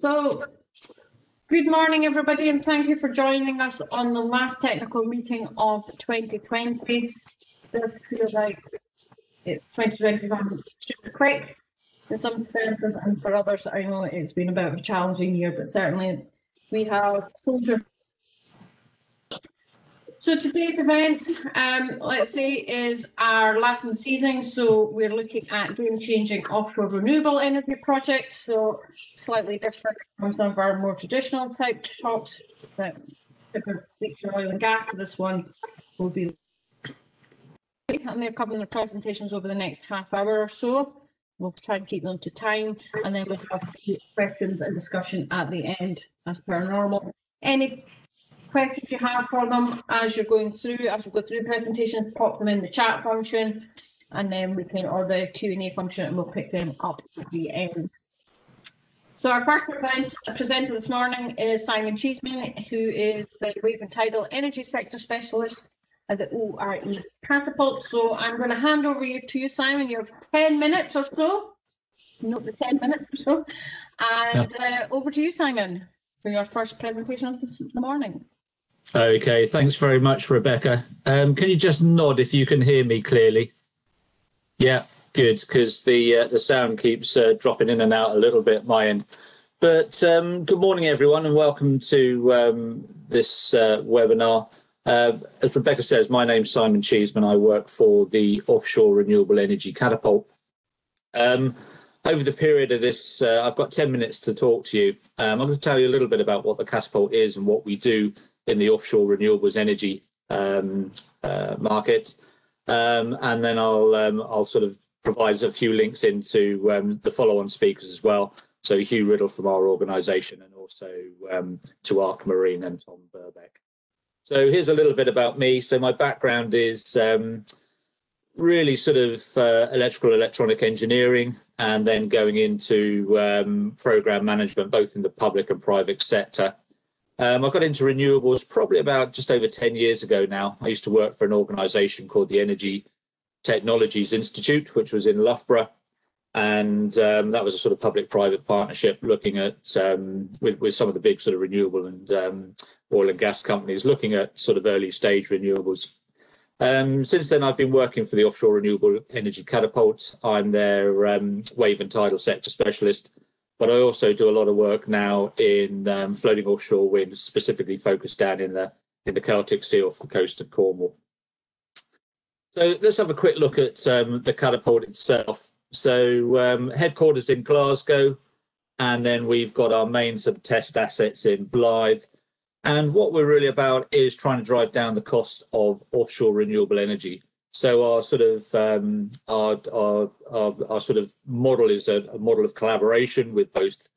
So, good morning, everybody, and thank you for joining us on the last technical meeting of 2020. Does feel like it, 2020 has super quick in some senses, and for others, I know it's been a bit of a challenging year, but certainly we have soldier so today's event, um, let's say, is our last in season. So we're looking at game-changing offshore renewable energy projects. So slightly different from some of our more traditional type talks that feature oil and gas. So this one will be, and they're covering their presentations over the next half hour or so. We'll try and keep them to time, and then we'll have questions and discussion at the end, as per normal. Any questions you have for them as you're going through, as we go through presentations, pop them in the chat function, and then we can, or the Q and A function, and we'll pick them up at the end. So our first present, presenter this morning is Simon Cheeseman, who is the Wave and Tidal Energy Sector Specialist at the ORE Catapult. So I'm going to hand over you to you, Simon. You have 10 minutes or so. Note the 10 minutes or so. And uh, over to you, Simon, for your first presentation of the morning. Okay, thanks very much, Rebecca. Um, can you just nod if you can hear me clearly? Yeah, good, because the uh, the sound keeps uh, dropping in and out a little bit my end. But um, good morning, everyone, and welcome to um, this uh, webinar. Uh, as Rebecca says, my name's Simon Cheeseman. I work for the Offshore Renewable Energy Catapult. Um, over the period of this, uh, I've got 10 minutes to talk to you. Um, I'm going to tell you a little bit about what the Catapult is and what we do in the offshore renewables energy um, uh, market. Um, and then I'll um, I'll sort of provide a few links into um, the follow-on speakers as well. So Hugh Riddell from our organisation and also um, to Arc Marine and Tom Burbeck. So here's a little bit about me. So my background is really sort of uh, electrical electronic engineering and then going into um, program management, both in the public and private sector. Um, I got into renewables probably about just over 10 years ago now. I used to work for an organisation called the Energy Technologies Institute, which was in Loughborough. And um, that was a sort of public-private partnership looking at, um, with, with some of the big sort of renewable and um, oil and gas companies, looking at sort of early stage renewables. Um, since then, I've been working for the Offshore Renewable Energy Catapult. I'm their um, wave and tidal sector specialist but I also do a lot of work now in um, floating offshore wind, specifically focused down in the in the Celtic Sea off the coast of Cornwall. So let's have a quick look at um, the catapult itself. So um, headquarters in Glasgow, and then we've got our main sort of test assets in Blyth. And what we're really about is trying to drive down the cost of offshore renewable energy. So our sort of um, our, our, our, our sort of model is a, a model of collaboration with both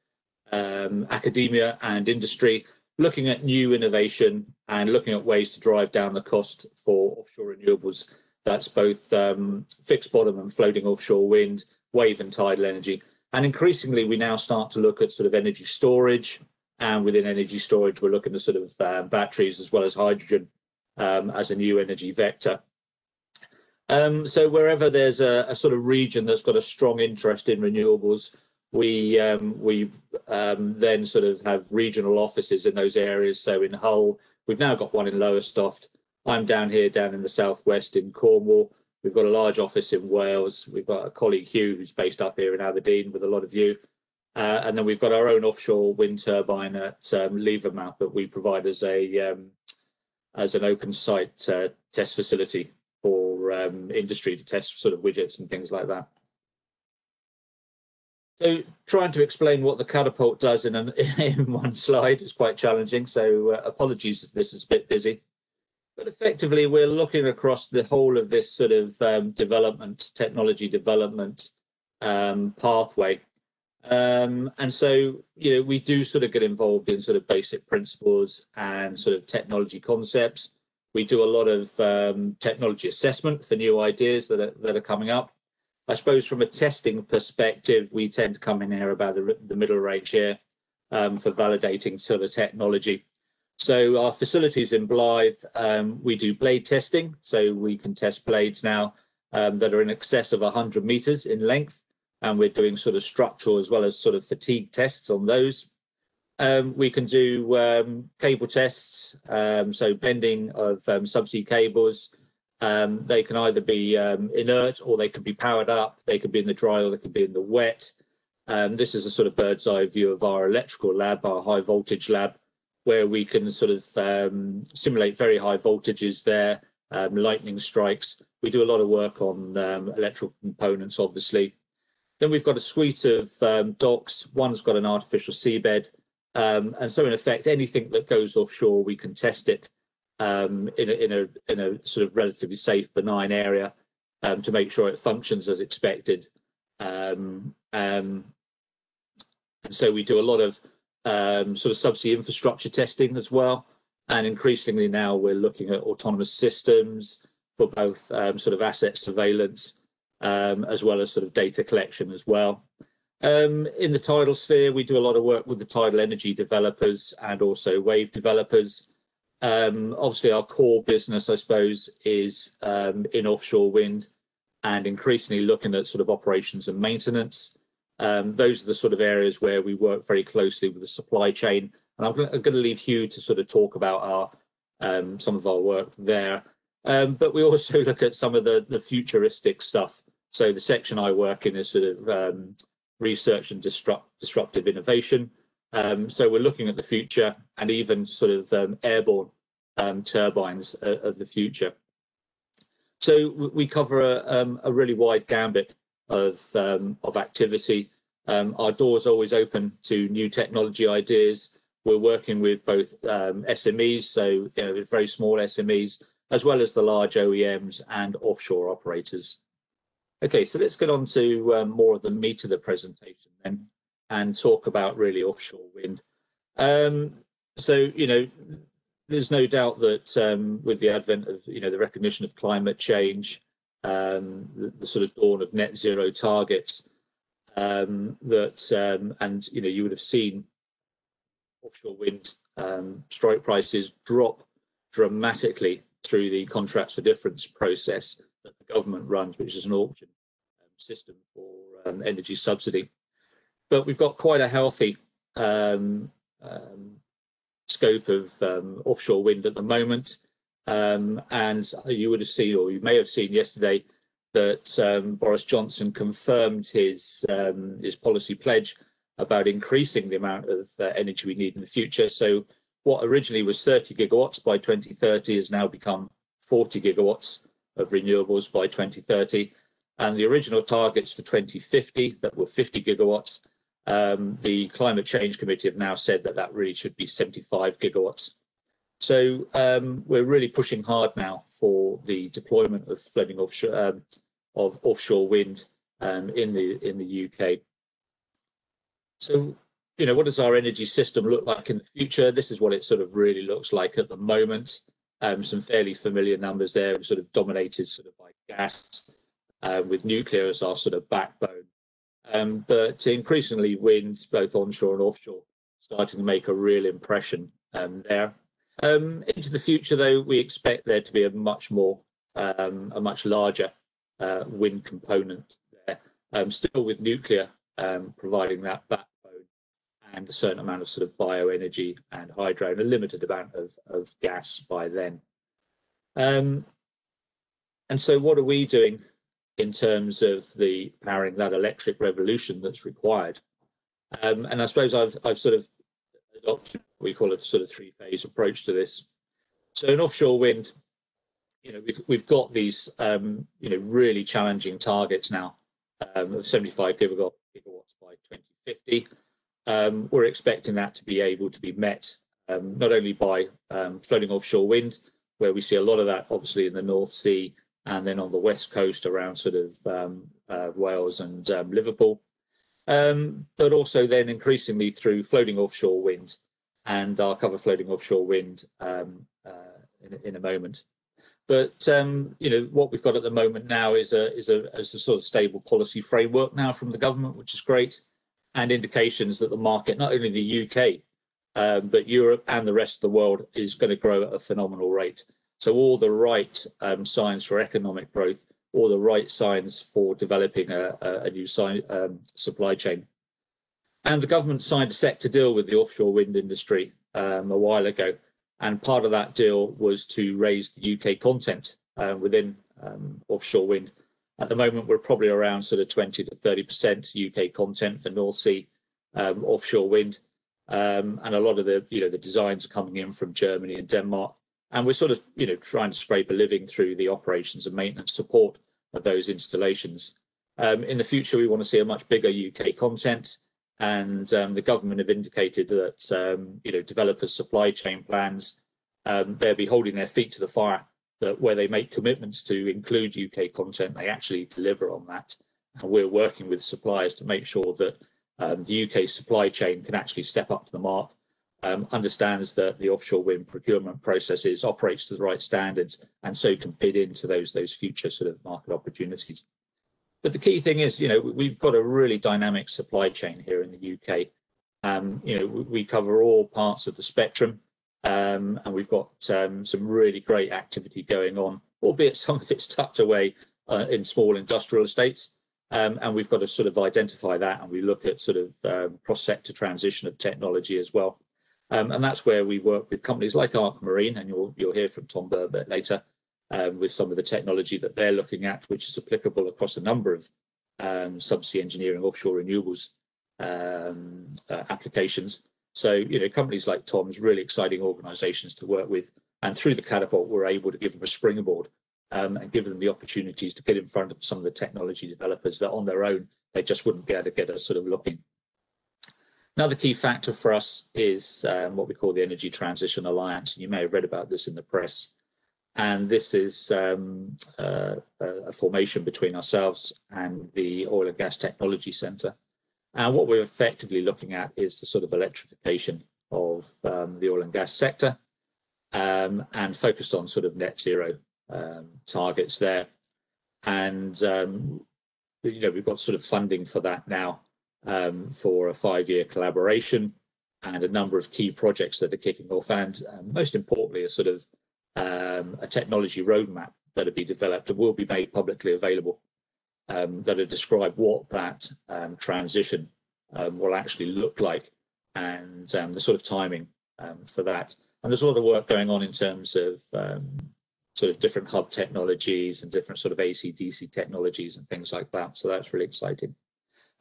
um, academia and industry, looking at new innovation and looking at ways to drive down the cost for offshore renewables. That's both um, fixed bottom and floating offshore wind, wave and tidal energy. And increasingly, we now start to look at sort of energy storage. And within energy storage, we're looking at sort of uh, batteries as well as hydrogen um, as a new energy vector. Um, so wherever there's a, a, sort of region that's got a strong interest in renewables, we um, we um, then sort of have regional offices in those areas. So in Hull, we've now got one in Lowestoft. I'm down here, down in the southwest in Cornwall. We've got a large office in Wales. We've got a colleague Hugh who's based up here in Aberdeen with a lot of you. Uh, and then we've got our own offshore wind turbine at um, Levenmouth that we provide as a um, as an open site uh, test facility um, industry to test sort of widgets and things like that. So trying to explain what the catapult does in, an, in one slide is quite challenging. So uh, apologies if this is a bit busy. But effectively, we're looking across the whole of this sort of um, development, technology development um, pathway. Um, and so, you know, we do sort of get involved in sort of basic principles and sort of technology concepts. We do a lot of um, technology assessment for new ideas that are, that are coming up. I suppose from a testing perspective, we tend to come in here about the, the middle range here um, for validating sort of technology. So our facilities in Blyth, um, we do blade testing. So we can test blades now um, that are in excess of 100 meters in length. And we're doing sort of structural as well as sort of fatigue tests on those. Um, we can do um, cable tests, um, so bending of um, subsea cables. Um, they can either be um, inert or they can be powered up. They could be in the dry or they could be in the wet. this is a sort of bird's eye view of our electrical lab, our high voltage lab, where we can sort of simulate very high voltages there, lightning strikes. We do a lot of work on electrical components, obviously. Then we've got a suite of docks. One's got an artificial seabed. Um, and so, in effect, anything that goes offshore, we can test it um, in, a, in, a, in a sort of relatively safe, benign area um, to make sure it functions as expected. Um, um, so we do a lot of um, sort of subsea infrastructure testing as well. And increasingly now we're looking at autonomous systems for both sort of asset surveillance as well as sort of data collection as well. Um, in the tidal sphere, we do a lot of work with the tidal energy developers and also wave developers. Um, obviously, our core business, I suppose, is um, in offshore wind and increasingly looking at sort of operations and maintenance. Um, those are the sort of areas where we work very closely with the supply chain. And I'm going to leave Hugh to sort of talk about our um, some of our work there. Um, but we also look at some of the, the futuristic stuff. So the section I work in is sort of research and disrupt, disruptive innovation. Um, so we're looking at the future and even sort of um, airborne um, turbines uh, of the future. So we cover a, um, a really wide gambit of, um, of activity. Um, our doors always open to new technology ideas. We're working with both SMEs, so you know, very small SMEs, as well as the large OEMs and offshore operators. Okay, so let's get on to um, more of the meat of the presentation then and talk about really offshore wind. Um, so, you know, there's no doubt that um, with the advent of, you know, the recognition of climate change, um, the, the, sort of dawn of net zero targets, um, that, um, and, you know, you would have seen offshore wind strike prices drop dramatically through the contracts for difference process that the government runs, which is an auction system for um, energy subsidy. But we've got quite a healthy um, um scope of um, offshore wind at the moment. Um, and you would have seen, or you may have seen yesterday, that Boris Johnson confirmed his his policy pledge about increasing the amount of uh, energy we need in the future. So what originally was 30 gigawatts by 2030 has now become 40 gigawatts of renewables by 2030. And the original targets for 2050 that were 50 gigawatts, um, the Climate Change Committee have now said that that really should be 75 gigawatts. So um, we're really pushing hard now for the deployment of floating offshore um, of offshore wind um, in the in the UK. So you know, what does our energy system look like in the future? This is what it sort of really looks like at the moment um, some fairly familiar numbers there, sort of dominated sort of by gas, uh, with nuclear as our sort of backbone. Um, but increasingly, winds, both onshore and offshore, starting to make a real impression um, there. Um, into the future, though, we expect there to be a much more, um, a much larger uh, wind component there, um, still with nuclear providing that back and a certain amount of sort of bioenergy and hydro and a limited amount of, of gas by then. And so what are we doing in terms of the powering that electric revolution that's required? Um, and I suppose I've, I've sort of adopted what we call a sort of three phase approach to this. So in offshore wind, you know, we've, we've got these, um, you know, really challenging targets now um, of 75 gigawatts by 2050. Um, we're expecting that to be able to be met um, not only by um, floating offshore wind, where we see a lot of that obviously in the North Sea and then on the west coast around sort of um, uh, Wales and um, Liverpool, um, but also then increasingly through floating offshore wind, and I'll cover floating offshore wind uh, in, in, a moment. But you know what we've got at the moment now is a is a, is a sort of stable policy framework now from the government, which is great and indications that the market, not only the UK, um, but Europe and the rest of the world, is going to grow at a phenomenal rate. So all the right um, signs for economic growth, all the right signs for developing a, a new um, supply chain. And the government signed a sector deal with the offshore wind industry um, a while ago. And part of that deal was to raise the UK content uh, within um, offshore wind. At the moment, we're probably around sort of 20 to 30% UK content for North Sea um, offshore wind. Um, and a lot of the, you know, the designs are coming in from Germany and Denmark. And we're sort of, you know, trying to scrape a living through the operations and maintenance support of those installations. Um, in the future, we want to see a much bigger UK content, and um, the government have indicated that um, you know developers' supply chain plans um, they'll be holding their feet to the fire. That where they make commitments to include UK content, they actually deliver on that. And we're working with suppliers to make sure that um, the UK supply chain can actually step up to the mark, um, understands that the offshore wind procurement processes operates to the right standards, and so can bid into those those future sort of market opportunities. But the key thing is, you know, we've got a really dynamic supply chain here in the UK. Um, you know, we cover all parts of the spectrum, um, and we've got um, some really great activity going on, albeit some of it's tucked away uh, in small industrial estates. Um, and we've got to sort of identify that, and we look at sort of um, cross-sector transition of technology as well. Um, and that's where we work with companies like Arc Marine, and you'll you'll hear from Tom Burbeck later, um, with some of the technology that they're looking at, which is applicable across a number of um, subsea engineering, offshore renewables um, uh, applications. So, you know, companies like Tom's really exciting organizations to work with. And through the catapult, we're able to give them a springboard um, and give them the opportunities to get in front of some of the technology developers that on their own, they just wouldn't be able to get a sort of looking. Another key factor for us is um, what we call the Energy Transition Alliance. You may have read about this in the press and this is um, uh, a formation between ourselves and the Oil and Gas Technology Centre. And what we're effectively looking at is the sort of electrification of um, the oil and gas sector um, and focused on sort of net zero um, targets there. And, um, you know, we've got sort of funding for that now um, for a five-year collaboration and a number of key projects that are kicking off. And most importantly, a sort of um, a technology roadmap that'll be developed and will be made publicly available um, that'll describe what that um, transition um, will actually look like and um, the sort of timing um, for that. And there's a lot of work going on in terms of sort of different hub technologies and different sort of AC/DC technologies and things like that. So that's really exciting.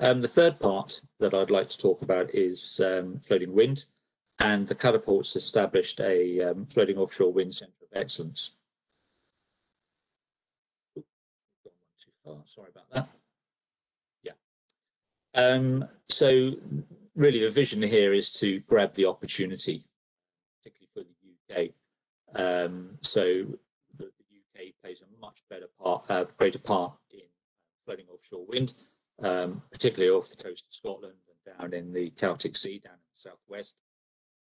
The third part that I'd like to talk about is floating wind and the catapults established a um, floating offshore wind centre of excellence. Sorry about that. Yeah. Um, so really the vision here is to grab the opportunity, particularly for the UK. Um, so the, the, UK plays a much better part, uh, greater part in floating offshore wind, um, particularly off the coast of Scotland and down in the Celtic Sea, down in the southwest.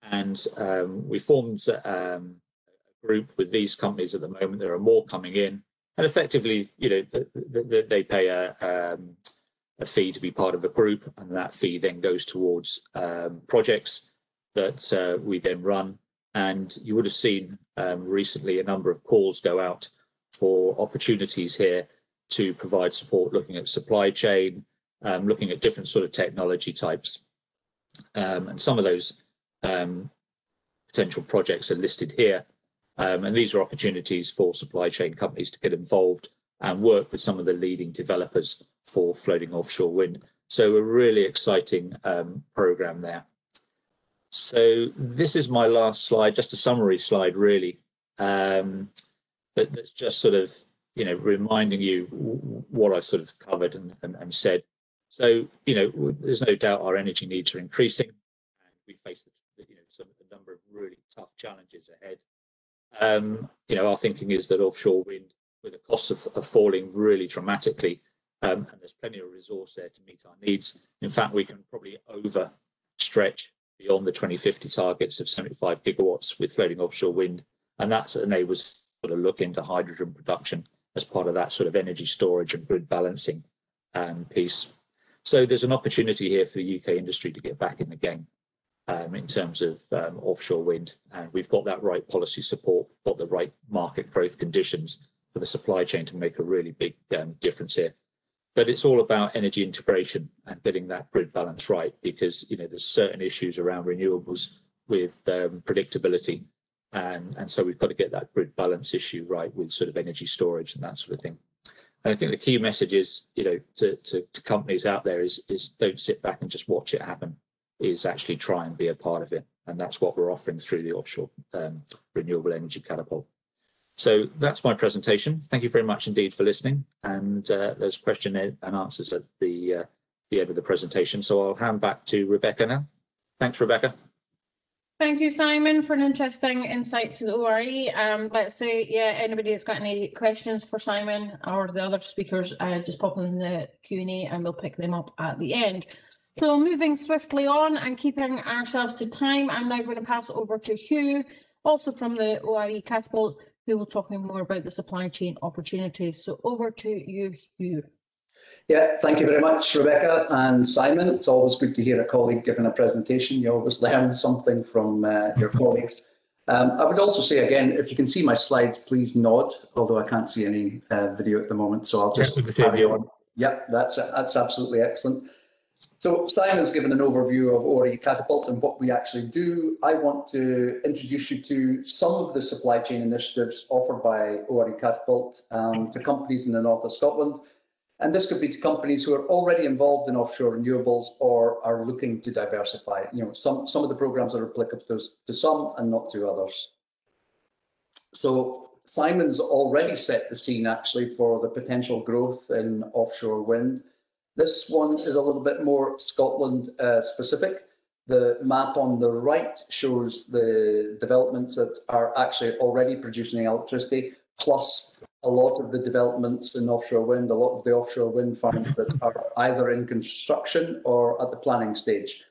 And um, we formed um, a group with these companies at the moment. There are more coming in, and effectively, you know, they pay a, um, a fee to be part of a group, and that fee then goes towards um, projects that uh, we then run. And you would have seen um, recently a number of calls go out for opportunities here to provide support, looking at supply chain, um, looking at different sort of technology types, um, and some of those um, potential projects are listed here. Um, and these are opportunities for supply chain companies to get involved and work with some of the leading developers for floating offshore wind. So a really exciting um, program there. So this is my last slide, just a summary slide really. Um, that, that's just sort of, you know, reminding you what I sort of covered and, and, and said. So, you know, there's no doubt our energy needs are increasing and we face, you know, some, a number of really tough challenges ahead. Um, you know, our thinking is that offshore wind, with the costs of, of falling really dramatically, um, and there's plenty of resource there to meet our needs. In fact, we can probably overstretch beyond the 2050 targets of 75 gigawatts with floating offshore wind, and that enables sort of look into hydrogen production as part of that sort of energy storage and grid balancing um, piece. So there's an opportunity here for the UK industry to get back in the game um, in terms of um, offshore wind. And we've got that right policy support, got the right market growth conditions for the supply chain to make a really big um, difference here. but it's all about energy integration and getting that grid balance right because you know there's certain issues around renewables with um, predictability and and so we've got to get that grid balance issue right with sort of energy storage and that sort of thing and i think the key message is you know to, to, to companies out there is is don't sit back and just watch it happen is actually try and be a part of it and that's what we're offering through the offshore um, renewable energy catapult so that's my presentation. Thank you very much indeed for listening. And uh, there's question and answers at the, uh, the end of the presentation. So I'll hand back to Rebecca now. Thanks, Rebecca. Thank you, Simon, for an interesting insight to the ORE. Um, let's say, yeah, anybody that's got any questions for Simon or the other speakers, uh, just pop them in the Q&A and we'll pick them up at the end. So moving swiftly on and keeping ourselves to time, I'm now going to pass over to Hugh, also from the ORE Catapult, who will talking more about the supply chain opportunities. So over to you, Hugh. Yeah, thank you very much, Rebecca and Simon. It's always good to hear a colleague giving a presentation. You always learn something from uh, your colleagues. Um, I would also say again, if you can see my slides, please nod, although I can't see any uh, video at the moment, so I'll just carry on. Yep, that's, that's absolutely excellent. So Simon's given an overview of ORE Catapult and what we actually do. I want to introduce you to some of the supply chain initiatives offered by ORE Catapult um, to companies in the north of Scotland. And this could be to companies who are already involved in offshore renewables or are looking to diversify. You know, some, some of the programs are applicable to, to some and not to others. So Simon's already set the scene actually for the potential growth in offshore wind. This one is a little bit more Scotland uh, specific. The map on the right shows the developments that are actually already producing electricity, plus a lot of the developments in offshore wind, a lot of the offshore wind farms that are either in construction or at the planning stage.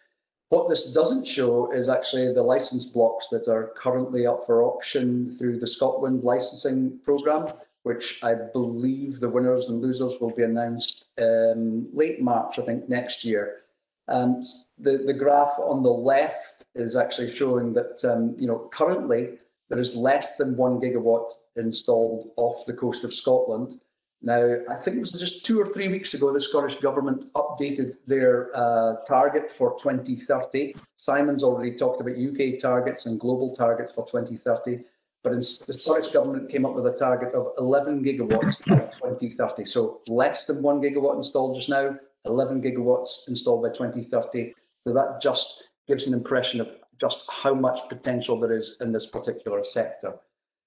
What this doesn't show is actually the license blocks that are currently up for auction through the ScotWind licensing programme which I believe the winners and losers will be announced um, late March, I think, next year. Um, the, the graph on the left is actually showing that, um, you know, currently there is less than one gigawatt installed off the coast of Scotland. Now, I think it was just two or three weeks ago the Scottish Government updated their uh, target for 2030. Simon's already talked about UK targets and global targets for 2030 but the Scottish Government came up with a target of 11 gigawatts by 2030. So less than one gigawatt installed just now, 11 gigawatts installed by 2030. So that just gives an impression of just how much potential there is in this particular sector.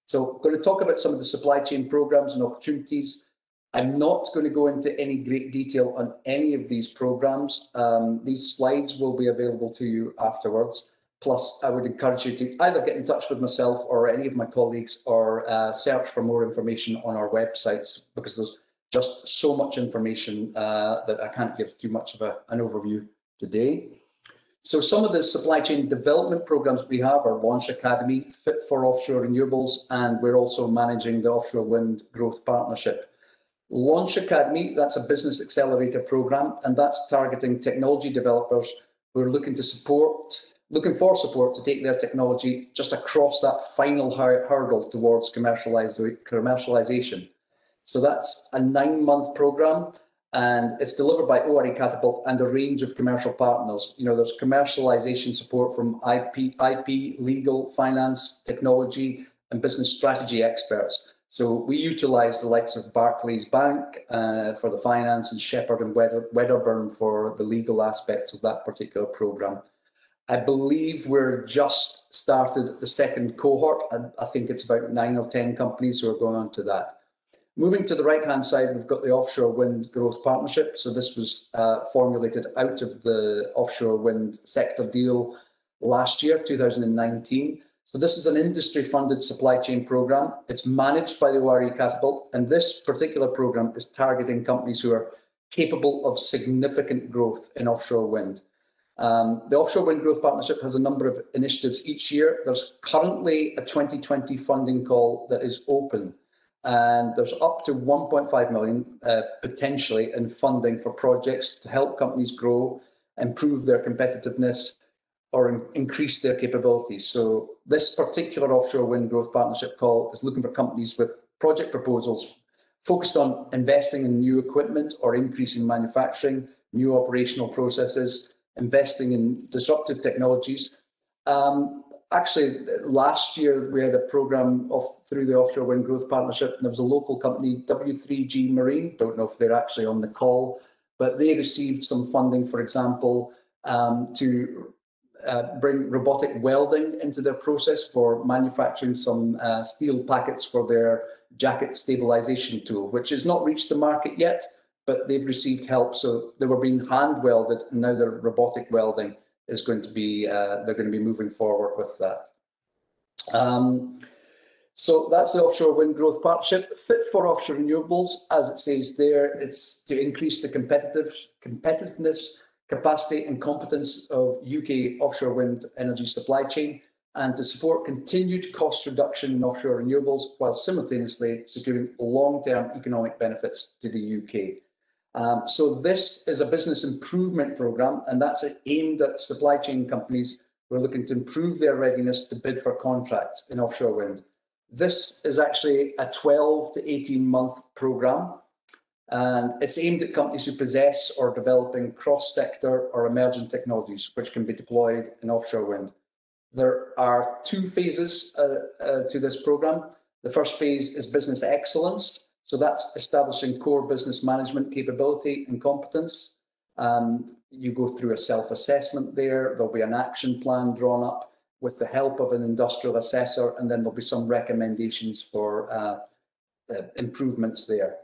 So I'm going to talk about some of the supply chain programs and opportunities. I'm not going to go into any great detail on any of these programs. Um, these slides will be available to you afterwards. Plus, I would encourage you to either get in touch with myself or any of my colleagues or uh, search for more information on our websites because there's just so much information uh, that I can't give too much of a, an overview today. So some of the supply chain development programs we have are Launch Academy, Fit for Offshore Renewables, and we're also managing the Offshore Wind Growth Partnership. Launch Academy, that's a business accelerator program, and that's targeting technology developers who are looking to support looking for support to take their technology just across that final hurdle towards commercialization. So that's a nine month program and it's delivered by ORE Catapult and a range of commercial partners. You know, there's commercialization support from IP, IP, legal, finance, technology, and business strategy experts. So we utilise the likes of Barclays Bank uh, for the finance and Shepherd and Wedderburn for the legal aspects of that particular programme. I believe we're just started the second cohort, and I think it's about nine or 10 companies who are going on to that. Moving to the right-hand side, we've got the Offshore Wind Growth Partnership. So this was uh, formulated out of the offshore wind sector deal last year, 2019. So this is an industry-funded supply chain program. It's managed by the ORE Catapult, and this particular program is targeting companies who are capable of significant growth in offshore wind. Um, the Offshore Wind Growth Partnership has a number of initiatives each year. There's currently a 2020 funding call that is open, and there's up to 1.5 million uh, potentially in funding for projects to help companies grow, improve their competitiveness, or in increase their capabilities. So this particular Offshore Wind Growth Partnership call is looking for companies with project proposals focused on investing in new equipment or increasing manufacturing, new operational processes, investing in disruptive technologies. Um, actually, last year we had a program through the Offshore Wind Growth Partnership, and there was a local company, W3G Marine. Don't know if they're actually on the call, but they received some funding, for example, um, to uh, bring robotic welding into their process for manufacturing some uh, steel packets for their jacket stabilization tool, which has not reached the market yet, but they've received help. So they were being hand welded, and now they're robotic welding is going to be, uh, they're going to be moving forward with that. Um, so that's the Offshore Wind Growth Partnership. Fit for offshore renewables, as it says there, it's to increase the competitive competitiveness, capacity and competence of UK offshore wind energy supply chain and to support continued cost reduction in offshore renewables while simultaneously securing long-term economic benefits to the UK. Um, so this is a business improvement program, and that's aimed at supply chain companies who are looking to improve their readiness to bid for contracts in offshore wind. This is actually a 12 to 18 month program, and it's aimed at companies who possess or developing cross-sector or emerging technologies which can be deployed in offshore wind. There are two phases uh, uh, to this program. The first phase is business excellence, so that's establishing core business management capability and competence. Um, you go through a self-assessment there. There'll be an action plan drawn up with the help of an industrial assessor, and then there'll be some recommendations for uh, uh, improvements there.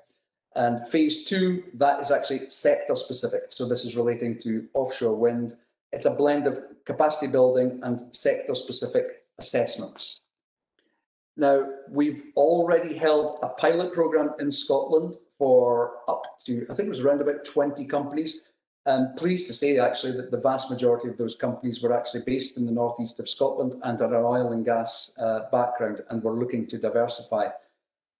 And phase two, that is actually sector specific. So this is relating to offshore wind. It's a blend of capacity building and sector specific assessments. Now, we've already held a pilot program in Scotland for up to, I think it was around about 20 companies. And pleased to say actually that the vast majority of those companies were actually based in the northeast of Scotland and had an oil and gas uh, background and were looking to diversify.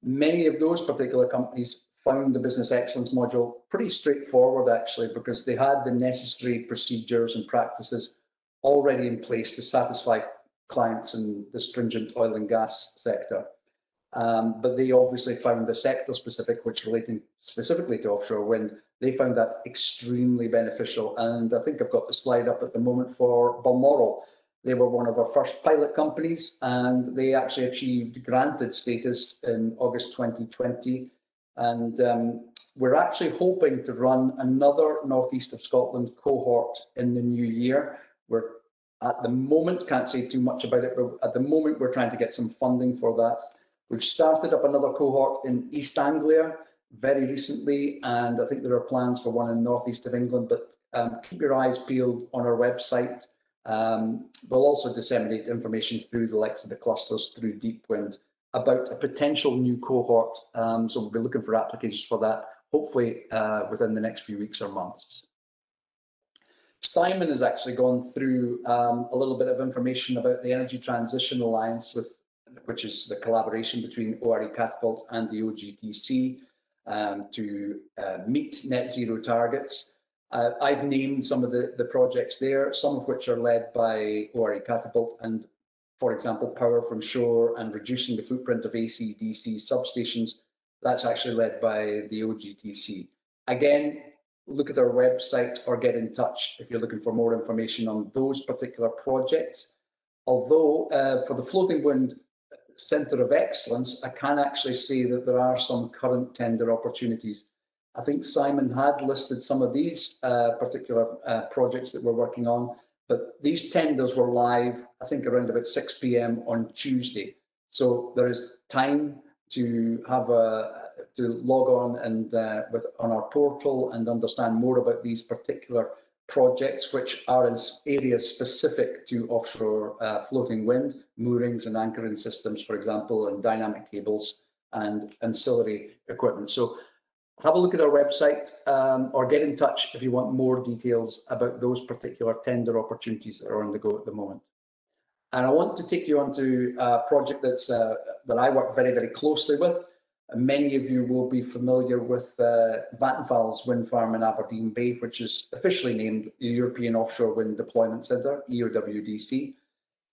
Many of those particular companies found the business excellence module pretty straightforward actually because they had the necessary procedures and practices already in place to satisfy clients in the stringent oil and gas sector. Um, but they obviously found the sector specific, which relating specifically to offshore wind, they found that extremely beneficial. And I think I've got the slide up at the moment for Balmoral. They were one of our first pilot companies and they actually achieved granted status in August 2020. And um, we're actually hoping to run another Northeast of Scotland cohort in the new year. We're at the moment, can't say too much about it, but at the moment we're trying to get some funding for that. We've started up another cohort in East Anglia very recently, and I think there are plans for one in the northeast of England, but um, keep your eyes peeled on our website. Um, we'll also disseminate information through the likes of the clusters through Deepwind about a potential new cohort. Um, so we'll be looking for applications for that, hopefully uh, within the next few weeks or months. Simon has actually gone through um, a little bit of information about the Energy Transition Alliance, with, which is the collaboration between ORE Catapult and the OGTC um, to uh, meet net zero targets. Uh, I've named some of the, the projects there, some of which are led by ORE Catapult and, for example, power from shore and reducing the footprint of AC, DC substations. That's actually led by the OGTC. Again, look at our website or get in touch if you're looking for more information on those particular projects. Although uh, for the Floating Wind Centre of Excellence, I can actually say that there are some current tender opportunities. I think Simon had listed some of these uh, particular uh, projects that we're working on, but these tenders were live, I think around about 6 p.m. on Tuesday. So there is time to have a, to log on and uh, with on our portal and understand more about these particular projects, which are in areas specific to offshore uh, floating wind, moorings and anchoring systems, for example, and dynamic cables and ancillary equipment. So have a look at our website um, or get in touch if you want more details about those particular tender opportunities that are on the go at the moment. And I want to take you on to a project that's uh, that I work very, very closely with. Many of you will be familiar with uh, Vattenfall's wind farm in Aberdeen Bay, which is officially named the European Offshore Wind Deployment Centre, EOWDC.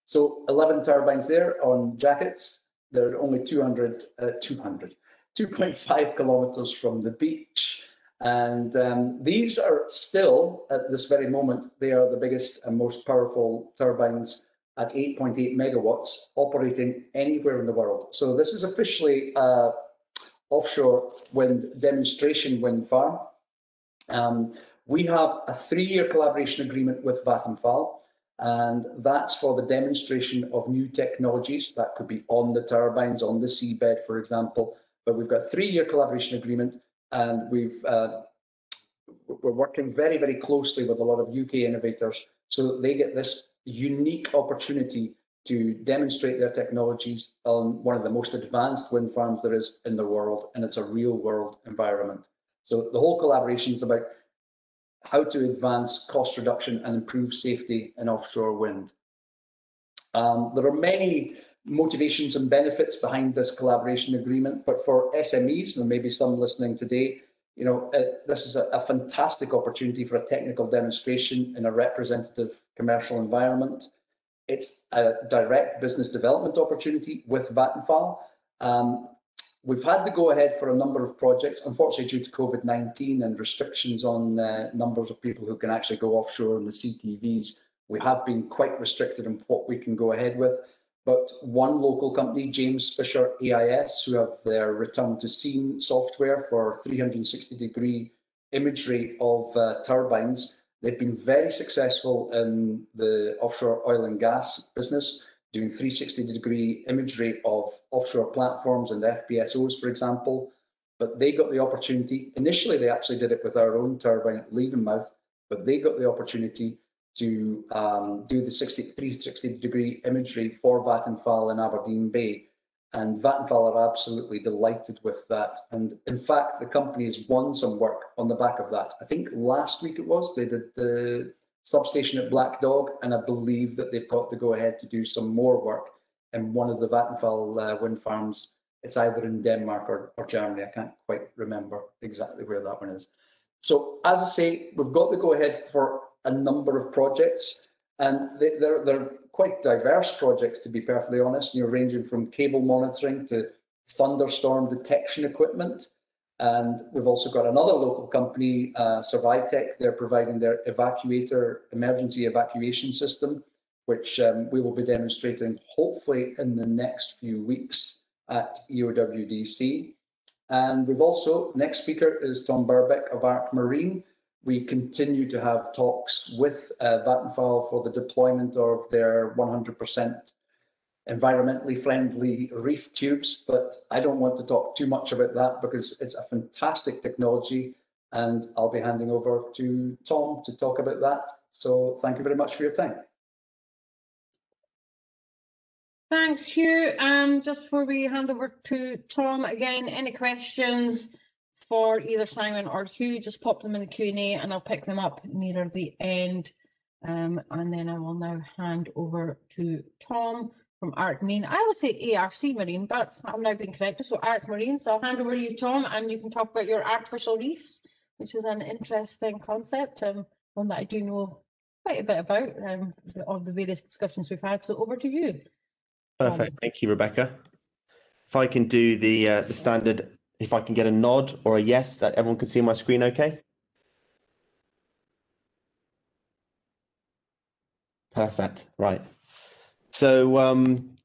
So 11 turbines there on jackets. They're only 200, uh, 200, 2.5 kilometres from the beach. And um, these are still, at this very moment, they are the biggest and most powerful turbines at 8.8 megawatts operating anywhere in the world. So this is officially a offshore wind demonstration wind farm. Um, we have a three-year collaboration agreement with Vattenfall, and that's for the demonstration of new technologies. That could be on the turbines, on the seabed, for example. But we've got a three-year collaboration agreement, and we've uh, we're working very, very closely with a lot of UK innovators so that they get this unique opportunity to demonstrate their technologies on one of the most advanced wind farms there is in the world, and it's a real world environment. So the whole collaboration is about how to advance cost reduction and improve safety in offshore wind. Um, there are many motivations and benefits behind this collaboration agreement, but for SMEs, and maybe some listening today, you know, uh, this is a, a, fantastic opportunity for a technical demonstration in a representative commercial environment. It's a direct business development opportunity with Vattenfall. Um, we've had the go ahead for a number of projects, unfortunately due to COVID-19 and restrictions on uh, numbers of people who can actually go offshore in the CTVs. We have been quite restricted in what we can go ahead with. But one local company, James Fisher AIS, who have their return to scene software for 360 degree imagery of uh, turbines, they've been very successful in the offshore oil and gas business, doing 360 degree imagery of offshore platforms and FPSOs, for example. But they got the opportunity, initially they actually did it with our own turbine at Levenmouth, but they got the opportunity to um, do the 60, 360 degree imagery for Vattenfall in Aberdeen Bay. And Vattenfall are absolutely delighted with that. And in fact, the company has won some work on the back of that. I think last week it was, they did the substation at Black Dog, and I believe that they've got the go ahead to do some more work in one of the Vattenfall uh, wind farms. It's either in Denmark or, or Germany. I can't quite remember exactly where that one is. So as I say, we've got the go ahead for a number of projects, and they, they're they're quite diverse projects to be perfectly honest. You know, ranging from cable monitoring to thunderstorm detection equipment. And we've also got another local company, uh, Survitec. They're providing their evacuator emergency evacuation system, which um, we will be demonstrating hopefully in the next few weeks at EOWDC. And we've also, next speaker is Tom Burbeck of Arc Marine. We continue to have talks with uh, Vattenfall for the deployment of their 100% environmentally friendly reef cubes, but I don't want to talk too much about that because it's a fantastic technology and I'll be handing over to Tom to talk about that. So thank you very much for your time. Thanks, Hugh. Um, just before we hand over to Tom, again, any questions? For either Simon or Hugh, just pop them in the Q&A and I'll pick them up nearer the end. Um, and then I will now hand over to Tom from Arc Marine. I always say ARC Marine, but I'm now being corrected, so Arc Marine. So I'll hand over to you, Tom, and you can talk about your artificial reefs, which is an interesting concept, um, one that I do know quite a bit about um, of the various discussions we've had. So over to you. Perfect. Thank you, Rebecca. If I can do the uh, the standard if I can get a nod or a yes that everyone can see my screen okay. Perfect. Right. So, um,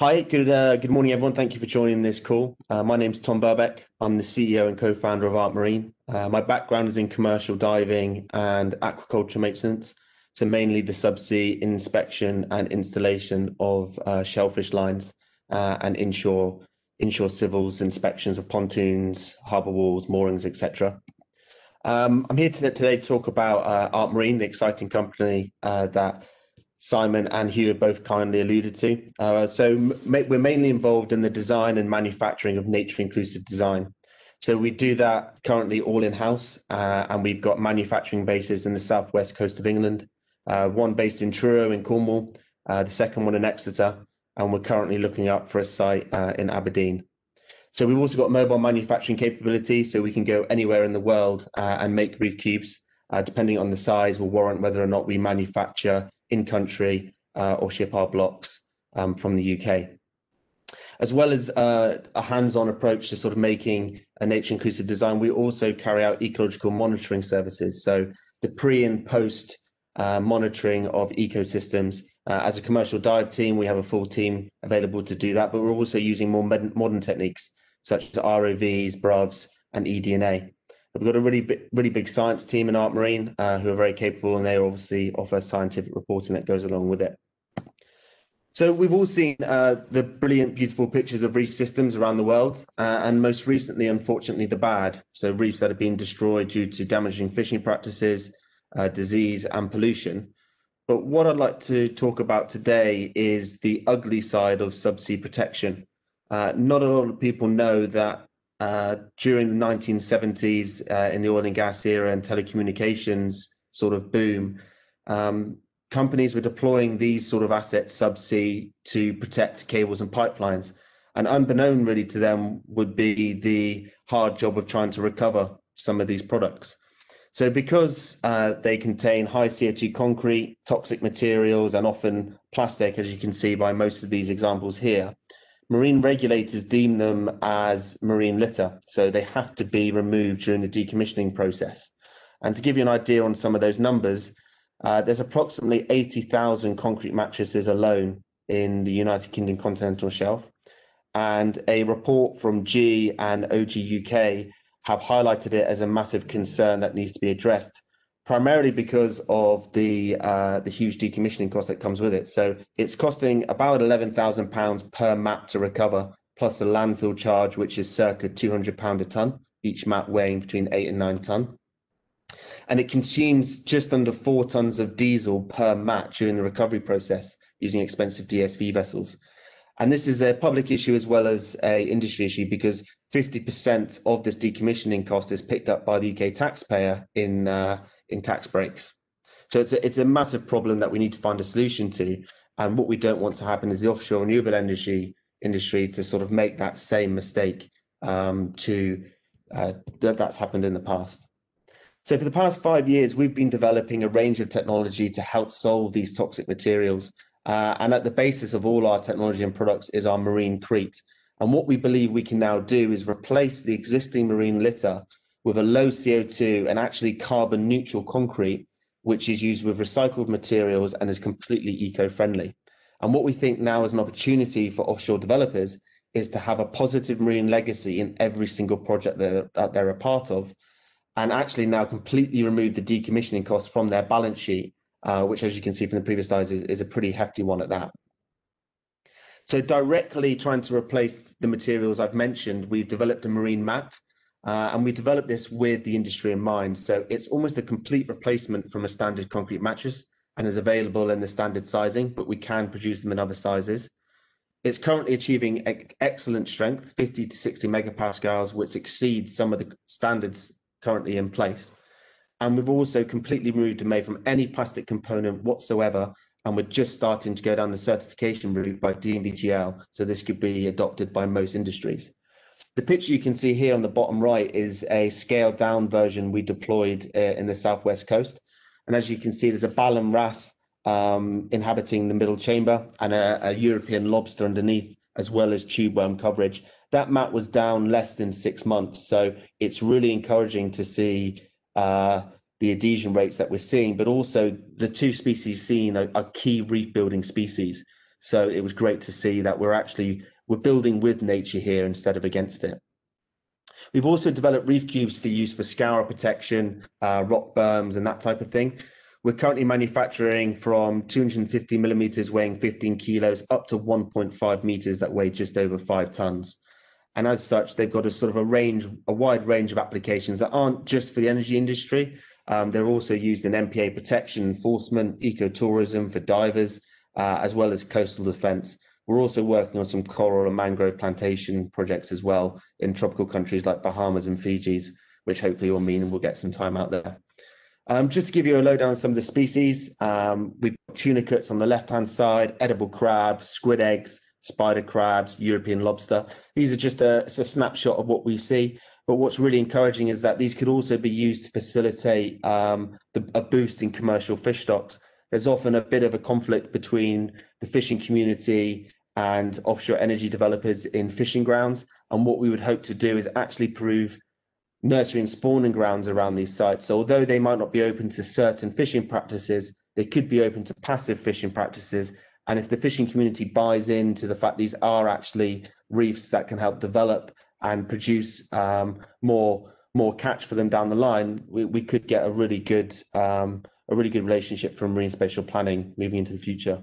hi, good uh, good morning, everyone. Thank you for joining this call. Uh, my name is Tom Burbeck. I'm the CEO and co-founder of Arc Marine. Uh, my background is in commercial diving and aquaculture maintenance, so mainly the subsea inspection and installation of uh, shellfish lines uh, and inshore inshore civils inspections of pontoons, harbour walls, moorings, etc. Um, I'm here today, to talk about uh, Arc Marine, the exciting company uh, that Simon and Hugh have both kindly alluded to. Uh, so we're mainly involved in the design and manufacturing of nature inclusive design. So we do that currently all in house, uh, and we've got manufacturing bases in the southwest coast of England. Uh, one based in Truro in Cornwall, uh, the second one in Exeter, and we're currently looking up for a site uh, in Aberdeen. So we've also got mobile manufacturing capability, so we can go anywhere in the world uh, and make reef cubes. Uh, depending on the size, will warrant whether or not we manufacture in country uh, or ship our blocks um, from the UK. As well as uh, a hands-on approach to sort of making a nature inclusive design, we also carry out ecological monitoring services. So the pre and post uh, monitoring of ecosystems. Uh, as a commercial dive team, we have a full team available to do that, but we're also using more modern, modern techniques such as ROVs, BRUVs, and eDNA. We've got a really big, really big science team in Arc Marine uh, who are very capable, and they obviously offer scientific reporting that goes along with it. So we've all seen uh, the brilliant, beautiful pictures of reef systems around the world, uh, and most recently, unfortunately, the bad. So reefs that have been destroyed due to damaging fishing practices, uh, disease, and pollution. But what I'd like to talk about today is the ugly side of subsea protection. Uh, not a lot of people know that uh, during the 1970s, uh, in the oil and gas era and telecommunications sort of boom, um, companies were deploying these sort of assets subsea to protect cables and pipelines. And unbeknown really to them would be the hard job of trying to recover some of these products. So because uh, they contain high CO2 concrete, toxic materials, and often plastic, as you can see by most of these examples here, marine regulators deem them as marine litter. So they have to be removed during the decommissioning process. And to give you an idea on some of those numbers, uh, there's approximately 80,000 concrete mattresses alone in the United Kingdom continental shelf. And a report from G and OG UK have highlighted it as a massive concern that needs to be addressed, primarily because of the uh, the huge decommissioning cost that comes with it. So it's costing about eleven thousand pounds per mat to recover, plus a landfill charge, which is circa two hundred pound a ton, each mat weighing between eight and nine ton and it consumes just under four tons of diesel per mat during the recovery process using expensive DSV vessels. And this is a public issue as well as a industry issue because 50% of this decommissioning cost is picked up by the UK taxpayer in uh, in tax breaks. So it's a, it's a massive problem that we need to find a solution to. And what we don't want to happen is the offshore renewable energy industry to sort of make that same mistake um, to uh, that that's happened in the past. So for the past five years, we've been developing a range of technology to help solve these toxic materials. Uh, and at the basis of all our technology and products is our Marinecrete. And what we believe we can now do is replace the existing marine litter with a low CO2 and actually carbon neutral concrete, which is used with recycled materials and is completely eco-friendly. And what we think now is an opportunity for offshore developers is to have a positive marine legacy in every single project that, that they're a part of and actually now completely remove the decommissioning costs from their balance sheet, uh, which, as you can see from the previous slides, is, is a pretty hefty one at that. So directly trying to replace the materials I've mentioned, we've developed a marine mat, uh, and we developed this with the industry in mind. So it's almost a complete replacement from a standard concrete mattress and is available in the standard sizing, but we can produce them in other sizes. It's currently achieving excellent strength, 50 to 60 megapascals, which exceeds some of the standards currently in place. And we've also completely removed and made from any plastic component whatsoever. And we're just starting to go down the certification route by DNVGL. So this could be adopted by most industries. The picture you can see here on the bottom right is a scaled down version we deployed uh, in the southwest coast. And as you can see, there's a Ballan wrasse um, inhabiting the middle chamber and a, a European lobster underneath, as well as tube worm coverage that mat was down less than six months. So it's really encouraging to see uh, the adhesion rates that we're seeing, but also the two species seen are, are, key reef building species. So it was great to see that we're actually we're building with nature here instead of against it. We've also developed reef cubes for use for scour protection, uh, rock berms, and that type of thing. We're currently manufacturing from 250 millimeters weighing 15 kilos up to 1.5 meters that weigh just over five tons. And as such, they've got a sort of a range, a wide range of applications that aren't just for the energy industry. Um, they're also used in MPA protection, enforcement, ecotourism for divers, uh, as well as coastal defence. We're also working on some coral and mangrove plantation projects as well in tropical countries like Bahamas and Fiji's, which hopefully will mean we'll get some time out there. Um, just to give you a lowdown on some of the species, um, we've got tunicates on the left-hand side, edible crab, squid eggs, spider crabs, European lobster. These are just a, a snapshot of what we see. But what's really encouraging is that these could also be used to facilitate um, the, a boost in commercial fish stocks. There's often a bit of a conflict between the fishing community and offshore energy developers in fishing grounds. And what we would hope to do is actually prove nursery and spawning grounds around these sites. So although they might not be open to certain fishing practices, they could be open to passive fishing practices. And if the fishing community buys into the fact these are actually reefs that can help develop and produce um, more more catch for them down the line, we, we could get a really good um, a really good relationship from marine spatial planning moving into the future.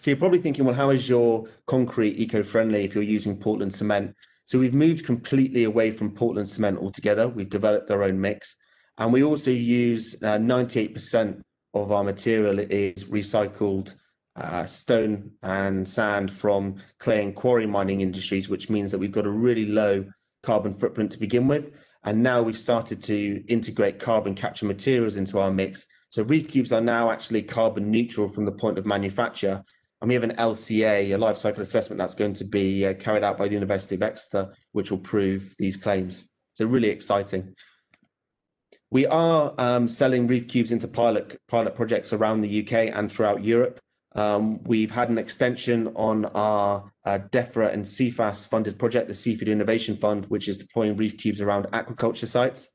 So you're probably thinking, well, how is your concrete eco-friendly if you're using Portland cement? So we've moved completely away from Portland cement altogether. We've developed our own mix, and we also use 98% uh, of our material is recycled uh, stone and sand from clay and quarry mining industries, which means that we've got a really low carbon footprint to begin with. And now we've started to integrate carbon capture materials into our mix. So reef cubes are now actually carbon neutral from the point of manufacture. And we have an LCA, a life cycle assessment that's going to be uh, carried out by the University of Exeter, which will prove these claims. So really exciting. We are um, selling reef cubes into pilot pilot projects around the UK and throughout Europe. Um, we've had an extension on our uh, DEFRA and Cefas funded project, the Seafood Innovation Fund, which is deploying reef cubes around aquaculture sites.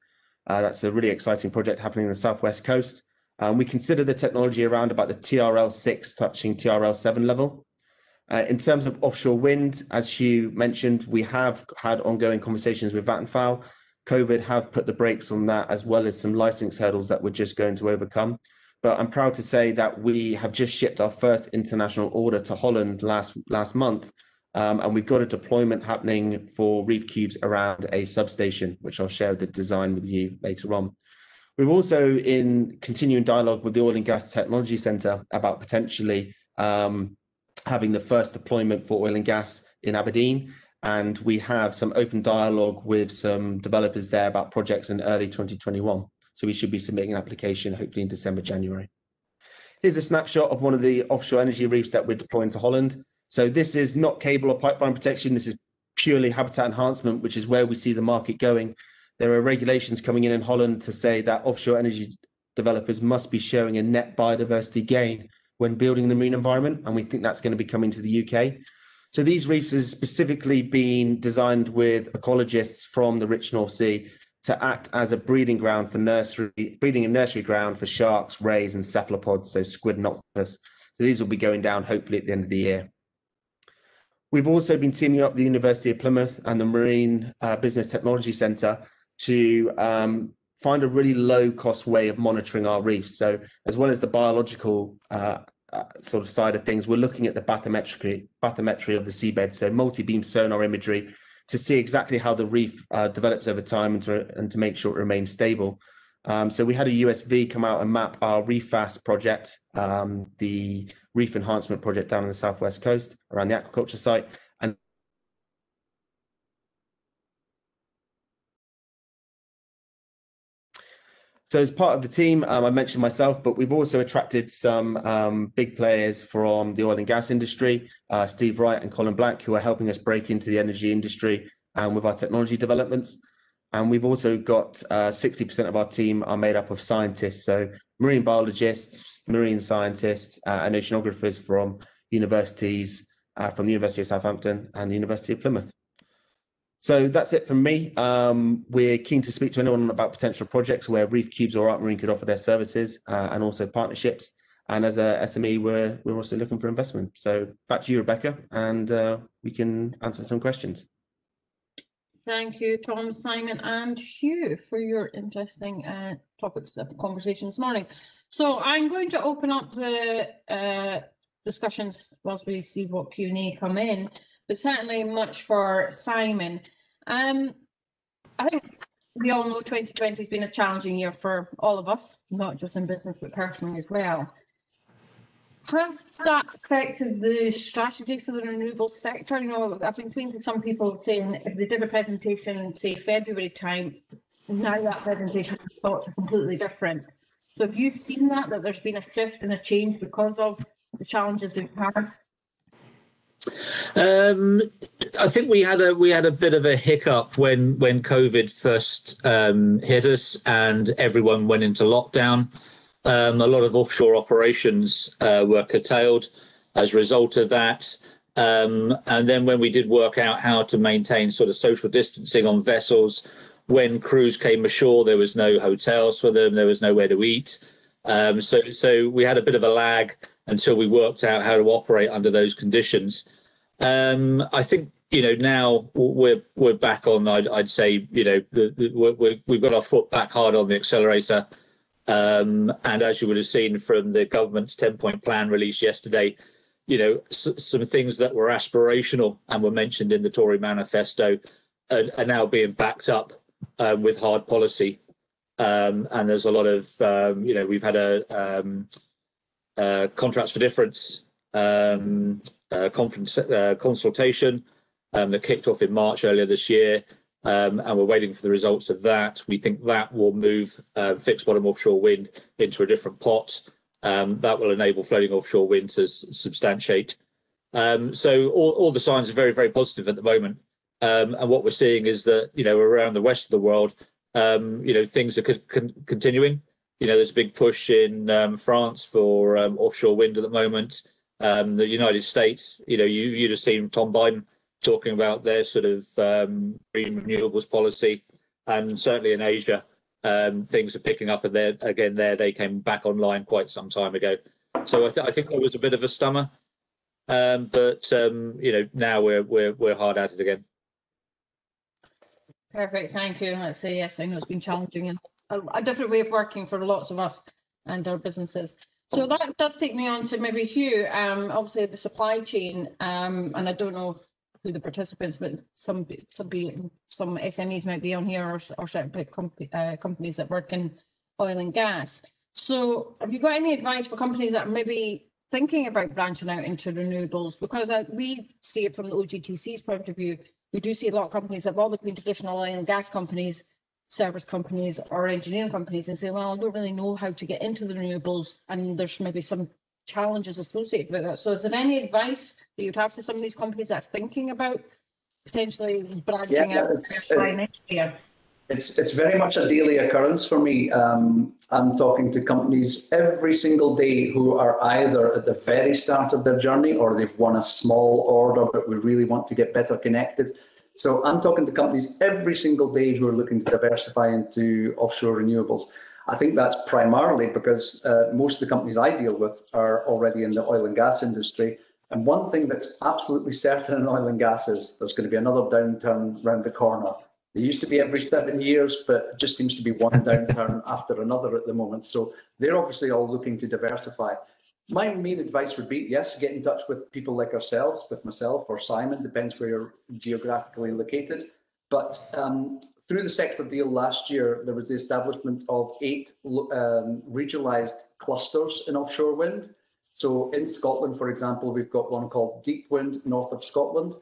Uh, that's a really exciting project happening in the southwest coast. Um, we consider the technology around about the TRL 6 touching TRL 7 level. Uh, in terms of offshore wind, as Hugh mentioned, we have had ongoing conversations with Vattenfall. COVID have put the brakes on that, as well as some license hurdles that we're just going to overcome. But I'm proud to say that we have just shipped our first international order to Holland last last month, um, and we've got a deployment happening for Reef Cubes around a substation, which I'll share the design with you later on. We're also in continuing dialogue with the Oil and Gas Technology Centre about potentially um, having the first deployment for oil and gas in Aberdeen. And we have some open dialogue with some developers there about projects in early 2021. So we should be submitting an application hopefully in December, January. Here's a snapshot of one of the offshore energy reefs that we're deploying to Holland. So this is not cable or pipeline protection. This is purely habitat enhancement, which is where we see the market going. There are regulations coming in in Holland to say that offshore energy developers must be showing a net biodiversity gain when building the marine environment, and we think that's going to be coming to the UK. So these reefs have specifically been designed with ecologists from the rich North Sea to act as a breeding ground for nursery, breeding and nursery ground for sharks, rays, and cephalopods, so squid and octopus. So these will be going down hopefully at the end of the year. We've also been teaming up the University of Plymouth and the Marine uh, Business Technology Centre to um, find a really low cost way of monitoring our reefs. So as well as the biological uh, uh, sort of side of things, we're looking at the bathymetry, bathymetry of the seabed, so multi-beam sonar imagery to see exactly how the reef uh, develops over time and to, and to make sure it remains stable. Um, so we had a USV come out and map our Reef Fast project, um, the reef enhancement project down on the southwest coast around the aquaculture site, So as part of the team, um, I mentioned myself, but we've also attracted some um, big players from the oil and gas industry, uh, Steve Wright and Colin Black, who are helping us break into the energy industry and with our technology developments. And we've also got 60% uh, of our team are made up of scientists, so marine biologists, marine scientists, uh, and oceanographers from universities, uh, from the University of Southampton and the University of Plymouth. So that's it from me. Um, we're keen to speak to anyone about potential projects where Reef Cubes or Arc Marine could offer their services uh, and also partnerships. And as a SME, we're, we're also looking for investment. So back to you, Rebecca, and uh, we can answer some questions. Thank you, Tom, Simon, and Hugh for your interesting uh, topics of conversation this morning. So I'm going to open up the uh, discussions whilst we see what Q&A come in but certainly much for Simon. Um, I think we all know 2020 has been a challenging year for all of us, not just in business, but personally as well. Has that affected the strategy for the renewable sector? You know, I've been speaking to some people saying if they did a presentation, say February time, now that presentation thoughts are completely different. So have you seen that, that there's been a shift and a change because of the challenges we've had? Um, I think we had a we had a bit of a hiccup when when COVID first um, hit us and everyone went into lockdown. Um, a lot of offshore operations uh, were curtailed as a result of that. Um, and then when we did work out how to maintain sort of social distancing on vessels, when crews came ashore, there was no hotels for them, there was nowhere to eat. Um, so, so we had a bit of a lag until we worked out how to operate under those conditions. Um, I think you know now we're we're back on. I'd, I'd say you know the, the, we're, we've got our foot back hard on the accelerator. Um, and as you would have seen from the government's 10 point plan released yesterday, you know, some things that were aspirational and were mentioned in the Tory manifesto are, are now being backed up um, with hard policy. Um, and there's a lot of, um, you know, we've had a um, uh, contracts for difference um, uh, uh, consultation um, that kicked off in March earlier this year. Um, and we're waiting for the results of that. We think that will move uh, fixed bottom offshore wind into a different pot. Um, that will enable floating offshore wind to substantiate. Um, so all, all the signs are very, very positive at the moment. Um, and what we're seeing is that, you know, around the rest of the world, um, you know, things are con- con- continuing. You know, there's a big push in um, France for um, offshore wind at the moment. Um, the United States, you know, you, you'd have seen Tom Biden talking about their sort of um, green renewables policy, and certainly in Asia, um, things are picking up. And there again, there they came back online quite some time ago. So I, th- I think there was a bit of a stummer, um, but you know now we're we're we're hard at it again. Perfect, thank you. Let's say yes, I know it's been challenging and a, a different way of working for lots of us and our businesses. So that does take me on to maybe Hugh, um, obviously the supply chain, um, and I don't know who the participants, but some, some, some SMEs might be on here or, or certain comp- uh, companies that work in oil and gas. So have you got any advice for companies that are maybe thinking about branching out into renewables? Because uh, we see it from the OGTC's point of view, we do see a lot of companies that have always been traditional oil and gas companies, service companies or engineering companies and say, well, I don't really know how to get into the renewables and there's maybe some challenges associated with that. So is there any advice that you'd have to some of these companies that are thinking about potentially branching Yeah, out it's- by it's- next year? It's it's very much a daily occurrence for me. Um, I'm talking to companies every single day who are either at the very start of their journey or they've won a small order, but we really want to get better connected. So I'm talking to companies every single day who are looking to diversify into offshore renewables. I think that's primarily because uh, most of the companies I deal with are already in the oil and gas industry. And one thing that's absolutely certain in oil and gas is there's going to be another downturn around the corner. They used to be every seven years, but it just seems to be one downturn after another at the moment. So they're obviously all looking to diversify. My main advice would be yes, get in touch with people like ourselves, with myself or Simon, depends where you're geographically located. But um, through the sector deal last year, there was the establishment of eight um, regionalised clusters in offshore wind. So in Scotland, for example, we've got one called Deep Wind north of Scotland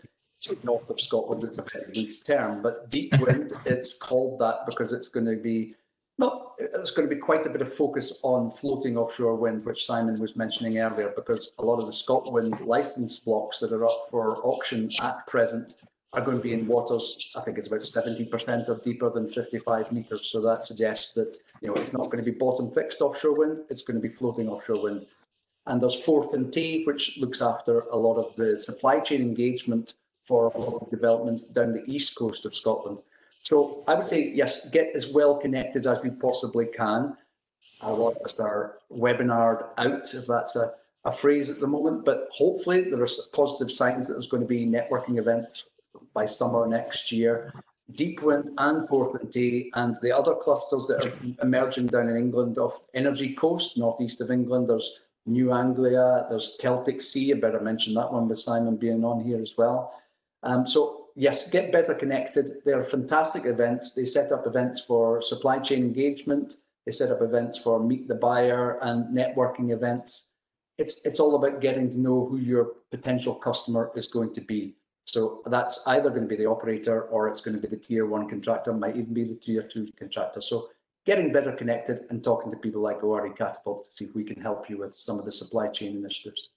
north of Scotland, it's a very loose term, but deep wind, it's called that because it's going to be not, it's going to be quite a bit of focus on floating offshore wind, which Simon was mentioning earlier, because a lot of the ScotWind license blocks that are up for auction at present are going to be in waters, I think it's about 70% or deeper than 55 metres. So that suggests that, you know, it's not going to be bottom fixed offshore wind, it's going to be floating offshore wind. And there's Forth and Tay, which looks after a lot of the supply chain engagement for developments down the east coast of Scotland. So I would say, yes, get as well connected as we possibly can. A lot of us are webinared out, if that's a, a phrase at the moment, but hopefully there are positive signs that there's going to be networking events by summer next year. Deep Wind and Forth and Tay and the other clusters that are emerging down in England of Energy Coast, northeast of England. There's New Anglia, there's Celtic Sea. I better mention that one with Simon being on here as well. Um, so yes, get better connected. They're fantastic events. They set up events for supply chain engagement. They set up events for meet the buyer and networking events. It's it's all about getting to know who your potential customer is going to be. So that's either going to be the operator or it's going to be the tier one contractor, might even be the tier two contractor. So getting better connected and talking to people like ORE Catapult to see if we can help you with some of the supply chain initiatives.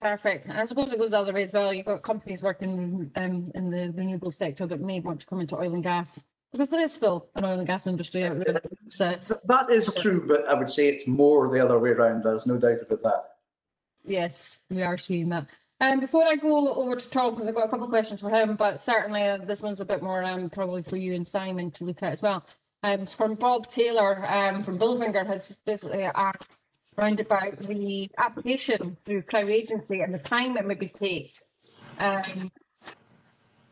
Perfect. And I suppose it goes the other way as well. You've got companies working um, in the renewable sector that may want to come into oil and gas because there is still an oil and gas industry out there. So That is true, but I would say it's more the other way around. There's no doubt about that. yes, we are seeing that. Um, before I go over to Tom, because I've got a couple of questions for him, but certainly uh, this one's a bit more um, probably for you and Simon to look at as well. Um, from Bob Taylor um, from Bilfinger has basically asked round about the application through Crown Agency and the time it maybe takes. Um,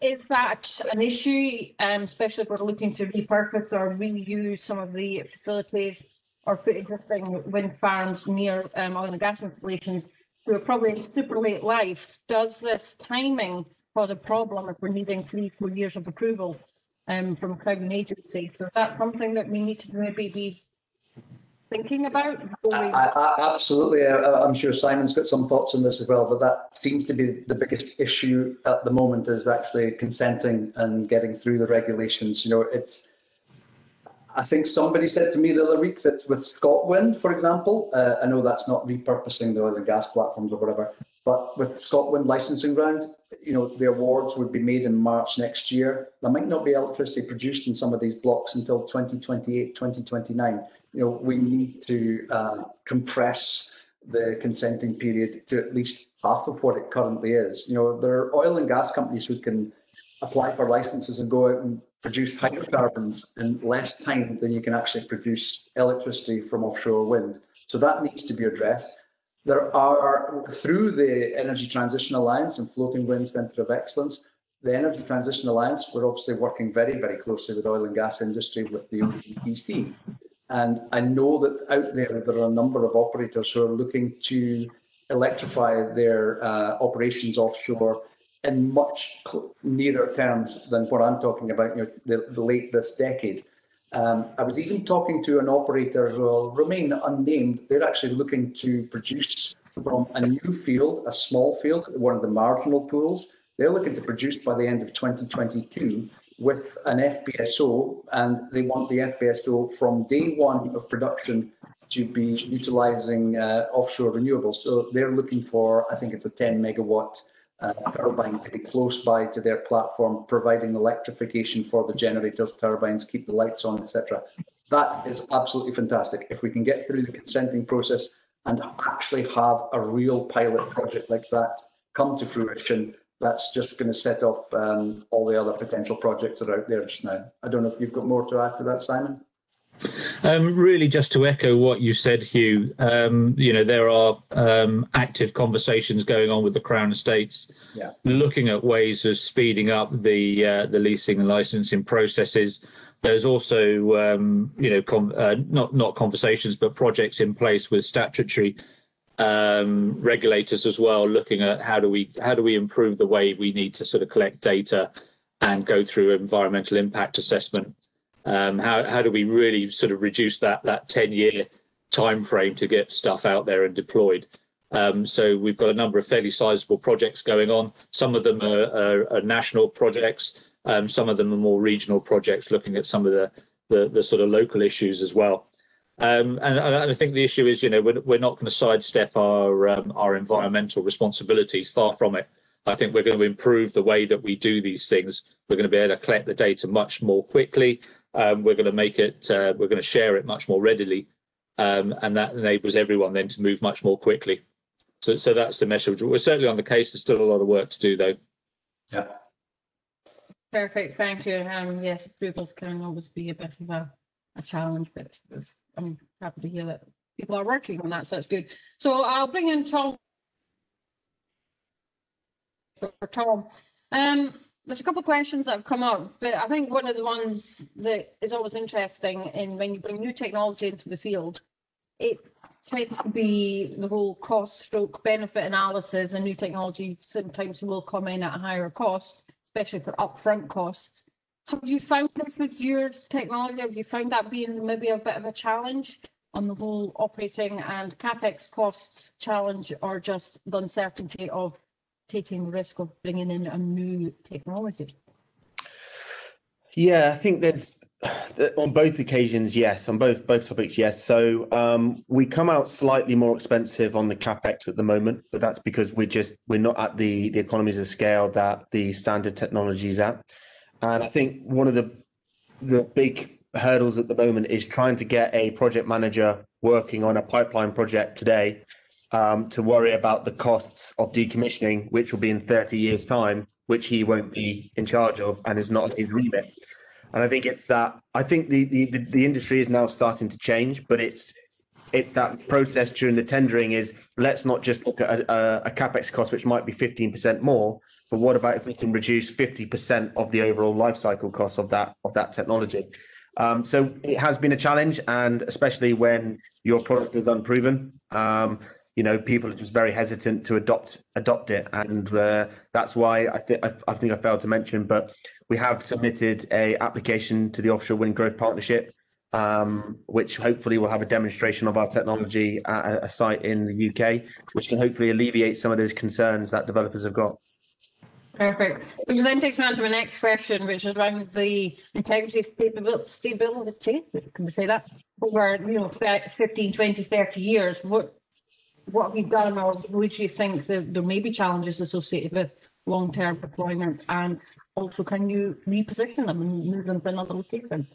is that an issue, um, especially if we're looking to repurpose or reuse some of the facilities or put existing wind farms near um, oil and gas installations who are probably in super late life? Does this timing cause a problem if we're needing three, four years of approval um, from Crown Agency? So is that something that we need to maybe be thinking about? I, I, absolutely. I, I'm sure Simon's got some thoughts on this as well, but that seems to be the biggest issue at the moment is actually consenting and getting through the regulations. You know, it's, I think somebody said to me the other week that with ScotWind, for example, uh, I know that's not repurposing the oil and gas platforms or whatever, but with ScotWind licensing round, you know, the awards would be made in March next year. There might not be electricity produced in some of these blocks until 2028, 2029 you know, we need to uh, compress the consenting period to at least half of what it currently is. You know, there are oil and gas companies who can apply for licenses and go out and produce hydrocarbons in less time than you can actually produce electricity from offshore wind. So that needs to be addressed. There are, through the Energy Transition Alliance and Floating Wind Centre of Excellence, the Energy Transition Alliance, we're obviously working very, very closely with oil and gas industry with the OGTC and I know that out there, there are a number of operators who are looking to electrify their uh, operations offshore in much nearer terms than what I'm talking about, you know, the, the late this decade. Um, I was even talking to an operator who will remain unnamed. They're actually looking to produce from a new field, a small field, one of the marginal pools. They're looking to produce by the end of 2022 with an FPSO, and they want the FPSO from day one of production to be utilizing uh, offshore renewables. So they're looking for, I think it's a 10 megawatt uh, turbine to be close by to their platform, providing electrification for the generators, turbines, keep the lights on, etc. That is absolutely fantastic. If we can get through the consenting process and actually have a real pilot project like that come to fruition, that's just going to set off um, all the other potential projects that are out there just now. I don't know if you've got more to add to that, Simon. Um, really, just to echo what you said, Hugh. Um, you know, there are um, active conversations going on with the Crown Estates, yeah. looking at ways of speeding up the uh, the leasing and licensing processes. There's also, um, you know, uh, not not conversations, but projects in place with statutory um, regulators as well, looking at how do we how do we improve the way we need to sort of collect data and go through environmental impact assessment. Um, how how do we really sort of reduce that that ten year time frame to get stuff out there and deployed? Um, so we've got a number of fairly sizable projects going on. Some of them are, are, are national projects. Um, some of them are more regional projects, looking at some of the, the, the sort of local issues as well. Um, and, and, I think the issue is, you know, we're, we're not going to sidestep our um, our environmental responsibilities. Far from it. I think we're going to improve the way that we do these things. We're going to be able to collect the data much more quickly. Um, we're going to make it. Uh, we're going to share it much more readily, um, and that enables everyone then to move much more quickly. So, so that's the message. We're certainly on the case. There's still a lot of work to do, though. Yeah. Perfect. Thank you. Um, yes, approvals can always be a bit of a a challenge, but I'm happy to hear that people are working on that, so that's good. So I'll bring in Tom. For Tom, um, there's a couple of questions that have come up, but I think one of the ones that is always interesting in when you bring new technology into the field, it tends to be the whole cost stroke benefit analysis and new technology sometimes will come in at a higher cost, especially for upfront costs. Have you found this with your technology? Have you found that being maybe a bit of a challenge on the whole operating and capex costs challenge, or just the uncertainty of taking risk of bringing in a new technology? Yeah, I think there's on both occasions, yes. On both both topics, yes. So um, we come out slightly more expensive on the capex at the moment, but that's because we're just we're not at the the economies of scale that the standard technology is at. And I think one of the the big hurdles at the moment is trying to get a project manager working on a pipeline project today um, to worry about the costs of decommissioning, which will be in 30 years' time, which he won't be in charge of and is not his remit. And I think it's that I think the, the, the, the industry is now starting to change, but it's it's that process during the tendering is let's not just look at a, a, a capex cost which might be 15% more, but what about if we can reduce 50% of the overall life cycle cost of that of that technology? Um, so it has been a challenge, and especially when your product is unproven, um, you know, people are just very hesitant to adopt adopt it, and uh, that's why I think I think I failed to mention, but we have submitted a application to the Offshore Wind Growth Partnership, um, which hopefully will have a demonstration of our technology at a site in the UK, which can hopefully alleviate some of those concerns that developers have got. Perfect. Which then takes me on to my next question, which is around the integrity, stability, stability, can we say that? Over, you know, 15, 20, 30 years, what, what have you done or would you think that there may be challenges associated with long-term deployment? And also, can you reposition them and move them to another location?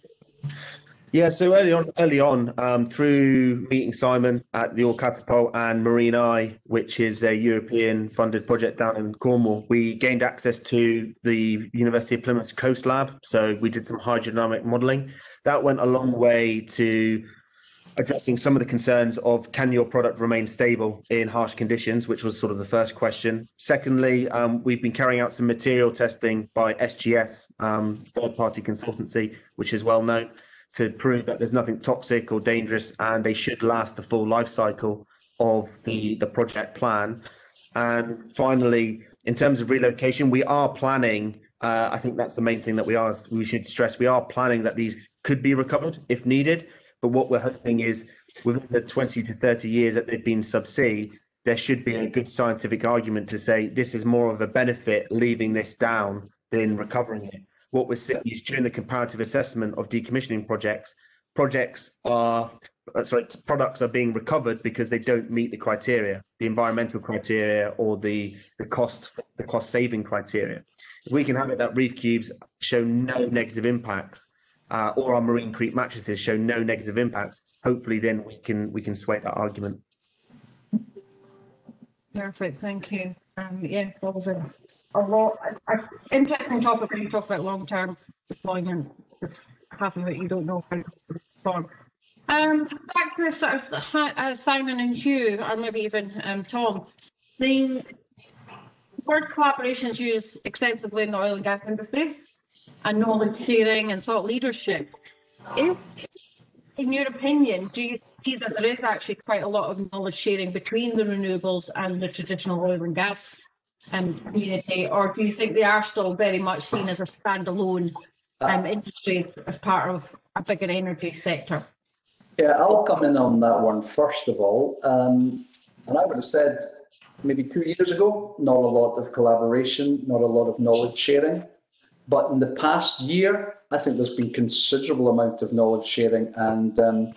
Yeah, so early on, early on, um, through meeting Simon at the ORE Catapult and Marine-i, which is a European-funded project down in Cornwall, we gained access to the University of Plymouth's Coast Lab. So we did some hydrodynamic modelling. That went a long way to addressing some of the concerns of can your product remain stable in harsh conditions, which was sort of the first question. Secondly, um, we've been carrying out some material testing by SGS, um, third-party consultancy, which is well known to prove that there's nothing toxic or dangerous and they should last the full life cycle of the, the project plan. And finally, in terms of relocation, we are planning. Uh, I think that's the main thing that we are. We should stress. We are planning that these could be recovered if needed. But what we're hoping is within the 20 to 30 years that they've been subsea, there should be a good scientific argument to say this is more of a benefit leaving this down than recovering it what we're seeing is during the comparative assessment of decommissioning projects, projects are uh, sorry, products are being recovered because they don't meet the criteria, the environmental criteria or the the cost the cost saving criteria. If we can have it that reef cubes show no negative impacts, uh, or our Marinecrete mattresses show no negative impacts, hopefully then we can we can sway that argument. Perfect, thank you. Um, yes, obviously a lot, a, a interesting topic when you talk about long-term deployment. It's half of it you don't know how to perform. Um, back to the sort of uh, Simon and Hugh, or maybe even um, Tom. The word collaboration is used extensively in the oil and gas industry, and knowledge sharing and thought leadership. Is, in your opinion, do you see that there is actually quite a lot of knowledge sharing between the renewables and the traditional oil and gas um, community, or do you think they are still very much seen as a standalone um, industry as part of a bigger energy sector? Yeah, I'll come in on that one first of all. Um, and I would have said maybe two years ago, not a lot of collaboration, not a lot of knowledge sharing. But in the past year, I think there's been considerable amount of knowledge sharing. And um,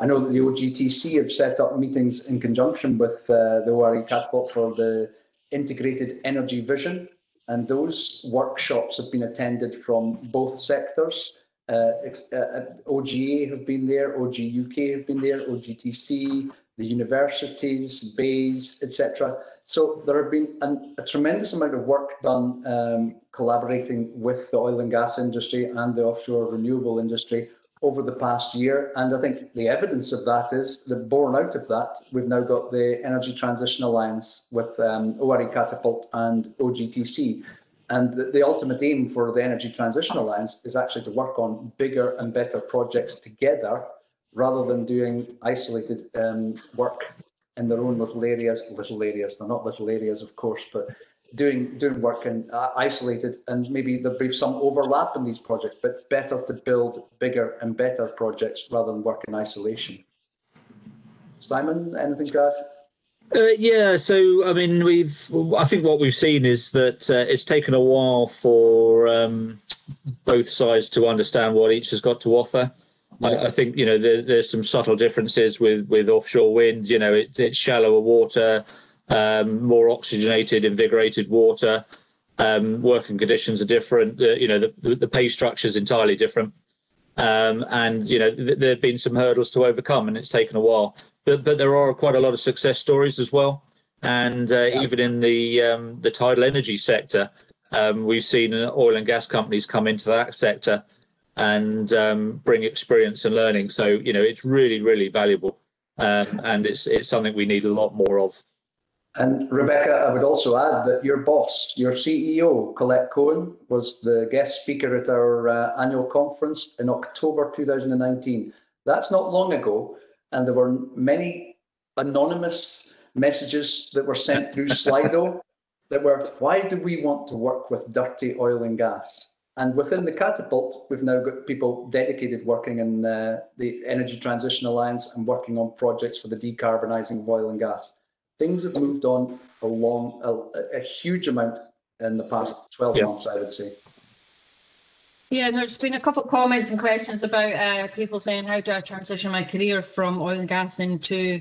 I know that the OGTC have set up meetings in conjunction with uh, the ORE Catapult for the integrated energy vision, and those workshops have been attended from both sectors. Uh, uh, uh OGA have been there, OG UK have been there, OGTC, the universities, BEIS, etc. So there have been an, a tremendous amount of work done um, collaborating with the oil and gas industry and the offshore renewable industry over the past year. And I think the evidence of that is that born out of that, we've now got the Energy Transition Alliance with um, ORE Catapult and OGTC. And the, the, ultimate aim for the Energy Transition Alliance is actually to work on bigger and better projects together rather than doing isolated um, work in their own little areas. Little areas, they're not little areas, of course, but doing doing work and uh, isolated and maybe there'll be some overlap in these projects but better to build bigger and better projects rather than work in isolation simon anything to add uh, yeah, so I mean, we've. I think what we've seen is that uh, it's taken a while for um, both sides to understand what each has got to offer. I, I think you know there, there's some subtle differences with with offshore wind. You know, it, it's shallower water um, more oxygenated, invigorated water. Um, working conditions are different. The, you know, the, the, pay structure is entirely different. Um, and, you know, th there have been some hurdles to overcome and it's taken a while. but but there are quite a lot of success stories as well. And uh, even in the um, the tidal energy sector, um, we've seen oil and gas companies come into that sector and um, bring experience and learning. So you know, it's really really valuable, um, and it's it's something we need a lot more of. And Rebecca, I would also add that your boss, your CEO, Colette Cohen, was the guest speaker at our uh, annual conference in October 2019. That's not long ago, and there were many anonymous messages that were sent through Slido that were, why do we want to work with dirty oil and gas? And within the catapult, we've now got people dedicated working in uh, the Energy Transition Alliance and working on projects for the decarbonising of oil and gas. Things have moved on a long, a, a huge amount in the past 12 Yeah. months, I would say. Yeah, and there's been a couple of comments and questions about uh, people saying, how do I transition my career from oil and gas into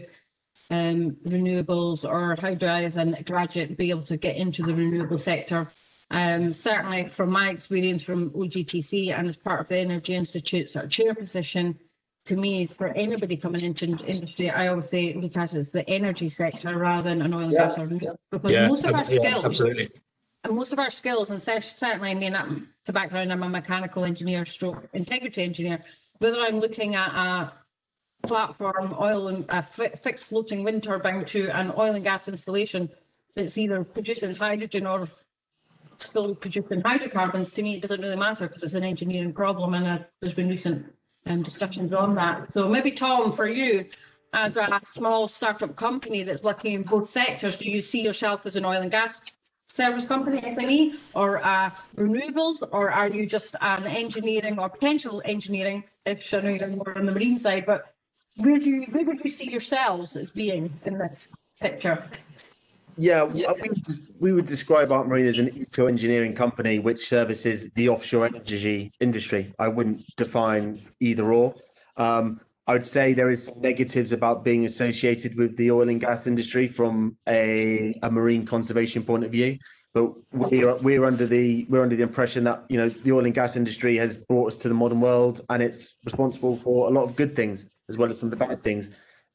um, renewables, or how do I, as a graduate, be able to get into the renewable sector? Um, certainly, from my experience from OGTC and as part of the Energy Institute's sort of chair position, to me, for anybody coming into in- industry, I always say look at it as the energy sector rather than an oil and Yeah, gas or renewable, yeah. because Yeah, most of our ab- yeah, skills absolutely. and most of our skills, and cer- certainly, I mean, I'm, to background, I'm a mechanical engineer, stroke integrity engineer. Whether I'm looking at a platform oil and a fi- fixed floating wind turbine to an oil and gas installation that's either producing hydrogen or still producing hydrocarbons, to me, it doesn't really matter because it's an engineering problem, and uh, there's been recent um, discussions on that. So maybe Tom, for you, as a small startup company that's working in both sectors, do you see yourself as an oil and gas service company, SME, or uh, renewables, or are you just an engineering or potential engineering? If I know you're more on the marine side, but where do you, where would you see yourselves as being in this picture? Yeah, we would, we would describe Arc Marine as an eco engineering company which services the offshore energy industry. I wouldn't define either or. Um, I would say there is some negatives about being associated with the oil and gas industry from a, a marine conservation point of view. But we're we're under the we're under the impression that you know the oil and gas industry has brought us to the modern world and it's responsible for a lot of good things as well as some of the bad things.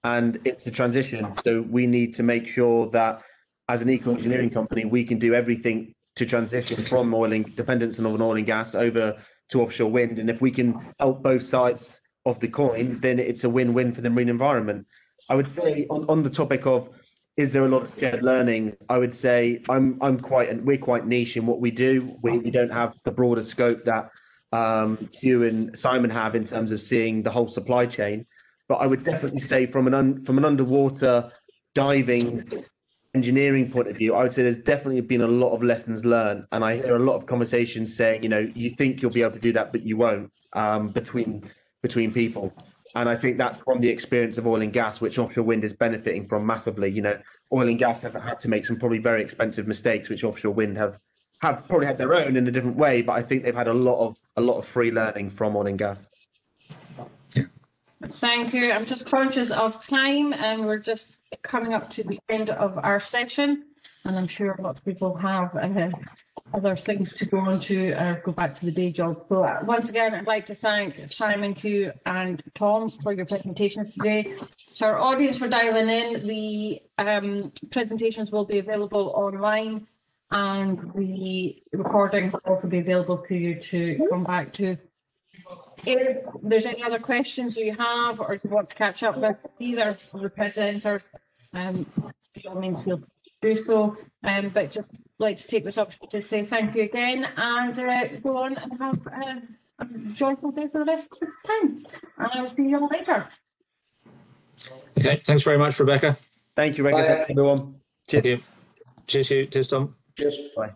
And it's a transition. So we need to make sure that as an eco engineering company, we can do everything to transition from oil and dependence on oil and gas over to offshore wind. And if we can help both sides of the coin, then it's a win-win for the marine environment. I would say on, on the topic of is there a lot of shared learning? I would say I'm I'm quite and we're quite niche in what we do. We, we don't have the broader scope that um, and Simon have in terms of seeing the whole supply chain. But I would definitely say from an un, from an underwater diving engineering point of view, I would say there's definitely been a lot of lessons learned, and I hear a lot of conversations saying, you know, you think you'll be able to do that, but you won't um, between between people. And I think that's from the experience of oil and gas, which offshore wind is benefiting from massively. You know, oil and gas have had to make some probably very expensive mistakes, which offshore wind have have probably had their own in a different way. But I think they've had a lot of a lot of free learning from oil and gas. Thank you. I'm just conscious of time and we're just coming up to the end of our session. And I'm sure lots of people have uh, other things to go on to or go back to the day job. So uh, once again, I'd like to thank Simon, Hugh and Tom for your presentations today. To our audience for dialing in, the um, presentations will be available online and the recording will also be available to you to come back to. If there's any other questions you have or you want to catch up with either of the presenters, um, by all means feel free to do so. Um, but just like to take this opportunity to say thank you again and uh, go on and have uh, a joyful day for the rest of the time. And I will see you all later. Okay, thanks very much, Rebecca. Thank you, Rebecca. Bye. Thanks, everyone. Cheers. Thank you. Cheers, you. Cheers, Tom. Cheers. Bye.